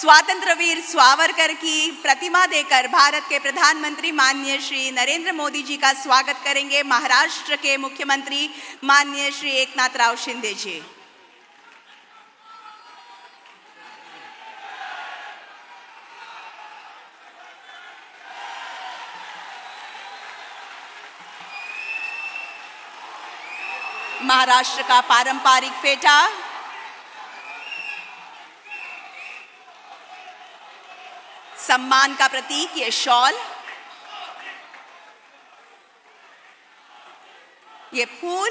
स्वातंत्र वीर स्वावरकर की प्रतिमा देकर भारत के प्रधानमंत्री माननीय श्री नरेंद्र मोदी जी का स्वागत करेंगे महाराष्ट्र के मुख्यमंत्री माननीय श्री एकनाथ राव शिंदे जी। महाराष्ट्र का पारंपरिक फेटा सम्मान का प्रतीक ये शॉल। ये फूल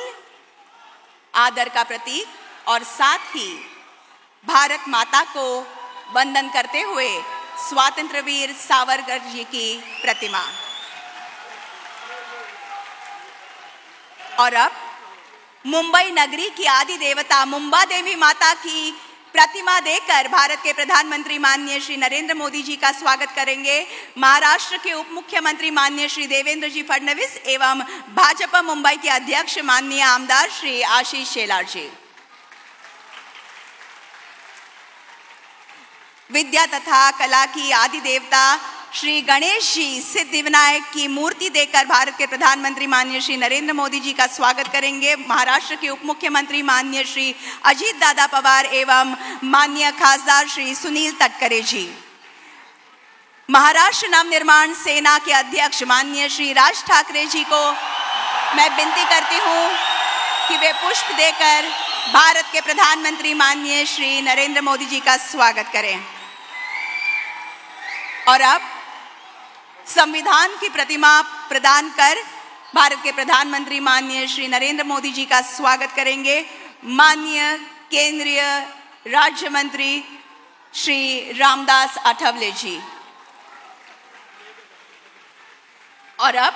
आदर का प्रतीक और साथ ही भारत माता को वंदन करते हुए स्वातंत्र वीर सावरकर जी की प्रतिमा। और अब मुंबई नगरी की आदि देवता मुंबा देवी माता की प्रतिमा देकर भारत के प्रधानमंत्री माननीय श्री नरेंद्र मोदी जी का स्वागत करेंगे। महाराष्ट्र के उप मुख्यमंत्री माननीय श्री देवेंद्र जी फडणवीस एवं भाजपा मुंबई के अध्यक्ष माननीय आमदार श्री आशीष शेलार जी। विद्या तथा कला की आदि देवता श्री गणेश जी सिद्धि विनायक की मूर्ति देकर भारत के प्रधानमंत्री माननीय श्री नरेंद्र मोदी जी का स्वागत करेंगे। महाराष्ट्र के उप मुख्यमंत्री माननीय श्री अजीत दादा पवार एवं माननीय खासदार श्री सुनील तटकरे जी। महाराष्ट्र नव निर्माण सेना के अध्यक्ष माननीय श्री राज ठाकरे जी को मैं विनती करती हूँ कि वे पुष्प देकर भारत के प्रधानमंत्री माननीय श्री नरेंद्र मोदी जी का स्वागत करें। और अब संविधान की प्रतिमा प्रदान कर भारत के प्रधानमंत्री माननीय श्री नरेंद्र मोदी जी का स्वागत करेंगे। माननीय केंद्रीय राज्य मंत्री श्री रामदास अठवले जी। और अब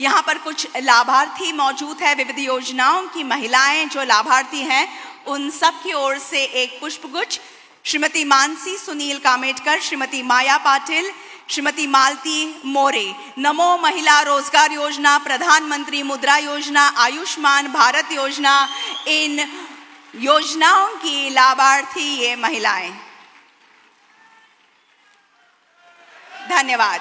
यहाँ पर कुछ लाभार्थी मौजूद है, विविध योजनाओं की महिलाएँ जो लाभार्थी हैं, उन सब की ओर से एक पुष्पगुच्छ। श्रीमती मानसी सुनील कामेटकर, श्रीमती माया पाटिल श्रीमती मालती मोरे। नमो महिला रोज़गार योजना, प्रधानमंत्री मुद्रा योजना, आयुष्मान भारत योजना। इन योजनाओं की लाभार्थी ये महिलाएँ। धन्यवाद।